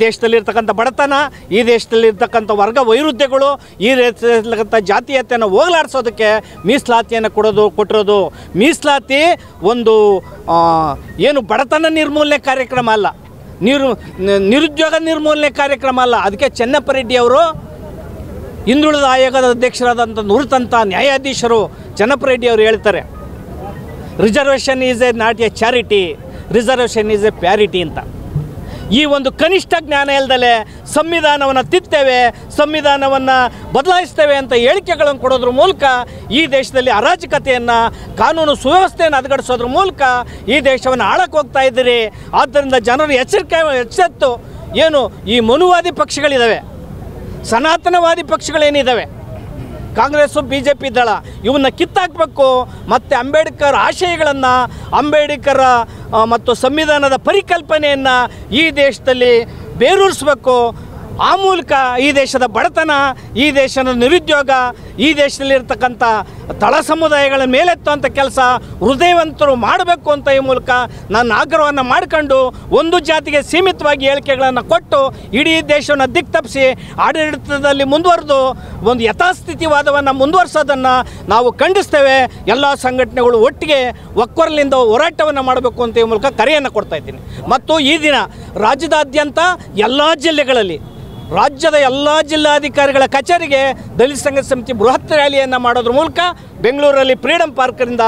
ದೇಶದಲ್ಲಿರ್ತಕ್ಕಂಥ ಬಡತನ, ಈ ದೇಶದಲ್ಲಿರ್ತಕ್ಕಂಥ ವರ್ಗ ವೈರುಧ್ಯಗಳು, ಈ ದೇಶದಲ್ಲಿರ್ತಕ್ಕಂಥ ಜಾತೀಯತೆಯನ್ನು ಹೋಗಲಾಡಿಸೋದಕ್ಕೆ ಮೀಸಲಾತಿಯನ್ನು ಕೊಡೋದು, ಕೊಟ್ಟಿರೋದು. ಮೀಸಲಾತಿ ಒಂದು ಏನು ಬಡತನ ನಿರ್ಮೂಲನೆ ಕಾರ್ಯಕ್ರಮ ಅಲ್ಲ. ನಿರು, ನಿರುದ್ಯೋಗ ನಿರ್ಮೂಲನೆ ಕಾರ್ಯಕ್ರಮ ಅಲ್ಲ. ಅದಕ್ಕೆ ಚೆನ್ನಪ್ಪ ರೆಡ್ಡಿ ಅವರು ಹಿಂದುಳಿದ ಆಯೋಗದ ಅಧ್ಯಕ್ಷರಾದಂಥ ನುರಿತಂಥ ನ್ಯಾಯಾಧೀಶರು ಚೆನ್ನಪ್ಪ ರೆಡ್ಡಿ ಅವರು ಹೇಳ್ತಾರೆ reservation is a not a charity reservation is a parity ಅಂತ. ಈ ಒಂದು ಕನಿಷ್ಠ ಜ್ಞಾನ ಇಲ್ದಲೆ ಸಂವಿಧಾನವನ್ನು ತಿತ್ತೇವೆ, ಸಂವಿಧಾನವನ್ನು ಬದಲಾಯಿಸ್ತೇವೆ ಅಂತ ಹೇಳಿಕೆಗಳನ್ನು ಕೊಡೋದ್ರ ಮೂಲಕ ಈ ದೇಶದಲ್ಲಿ ಅರಾಜಕತೆಯನ್ನು, ಕಾನೂನು ಸುವ್ಯವಸ್ಥೆಯನ್ನು ಹದಗಡಿಸೋದ್ರ ಮೂಲಕ ಈ ದೇಶವನ್ನು ಆಳಕ್ಕೆ ಹೋಗ್ತಾ ಇದ್ದೀರಿ. ಆದ್ದರಿಂದ ಜನರು ಎಚ್ಚರಿಕೆ, ಎಚ್ಚೆತ್ತು ಏನು ಈ ಮನುವಾದಿ ಪಕ್ಷಗಳಿದ್ದಾವೆ ಸನಾತನವಾದಿ ಪಕ್ಷಗಳೇನಿದ್ದಾವೆ Congress B J P Dal ಇವನ್ನ ಕಿತ್ತಾಕಬೇಕು. ಮತ್ತು ಅಂಬೇಡ್ಕರ್ ಆಶಯಗಳನ್ನು, ಅಂಬೇಡ್ಕರ ಮತ್ತು ಸಂವಿಧಾನದ ಪರಿಕಲ್ಪನೆಯನ್ನು ಈ ದೇಶದಲ್ಲಿ ಬೇರೂರಿಸ್ಬೇಕು. ಆ ಮೂಲಕ ಈ ದೇಶದ ಬಡತನ, ಈ ದೇಶದ ನಿರುದ್ಯೋಗ, ಈ ದೇಶದಲ್ಲಿರ್ತಕ್ಕಂಥ ತಳ ಸಮುದಾಯಗಳ ಮೇಲೆತ್ತುವಂಥ ಕೆಲಸ ಹೃದಯವಂತರು ಮಾಡಬೇಕು ಅಂತ ಈ ಮೂಲಕ ನನ್ನ ಆಗ್ರಹವನ್ನು ಮಾಡ್ಕೊಂಡು ಒಂದು ಜಾತಿಗೆ ಸೀಮಿತವಾಗಿ ಹೇಳಿಕೆಗಳನ್ನು ಕೊಟ್ಟು ಇಡೀ ದೇಶವನ್ನು ದಿಕ್ತಪ್ಪಿಸಿ ಆಡಳಿತದಲ್ಲಿ ಮುಂದುವರೆದು ಒಂದು ಯಥಾಸ್ಥಿತಿವಾದವನ್ನು ಮುಂದುವರಿಸೋದನ್ನು ನಾವು ಖಂಡಿಸ್ತೇವೆ. ಎಲ್ಲ ಸಂಘಟನೆಗಳು ಒಟ್ಟಿಗೆ ಒಕ್ಕೊರಲಿಂದ ಹೋರಾಟವನ್ನು ಮಾಡಬೇಕು ಅಂತ ಈ ಮೂಲಕ ಕರೆಯನ್ನು ಕೊಡ್ತಾ ಇದ್ದೀನಿ. ಮತ್ತು ಈ ದಿನ ರಾಜ್ಯದಾದ್ಯಂತ ಎಲ್ಲ ಜಿಲ್ಲೆಗಳಲ್ಲಿ ರಾಜ್ಯದ ಎಲ್ಲ ಜಿಲ್ಲಾಧಿಕಾರಿಗಳ ಕಚೇರಿಗೆ ದಲಿತ ಸಂಘ ಸಮಿತಿ ಬೃಹತ್ ರ್ಯಾಲಿಯನ್ನು ಮಾಡೋದ್ರ ಮೂಲಕ ಬೆಂಗಳೂರಲ್ಲಿ ಫ್ರೀಡಂ ಪಾರ್ಕ್ನಿಂದ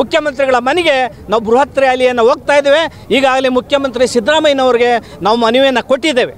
ಮುಖ್ಯಮಂತ್ರಿಗಳ ಮನೆಗೆ ನಾವು ಬೃಹತ್ ರ್ಯಾಲಿಯನ್ನು ಹೋಗ್ತಾ ಇದ್ದೇವೆ. ಈಗಾಗಲೇ ಮುಖ್ಯಮಂತ್ರಿ ಸಿದ್ದರಾಮಯ್ಯನವರಿಗೆ ನಾವು ಮನವಿಯನ್ನು ಕೊಟ್ಟಿದ್ದೇವೆ.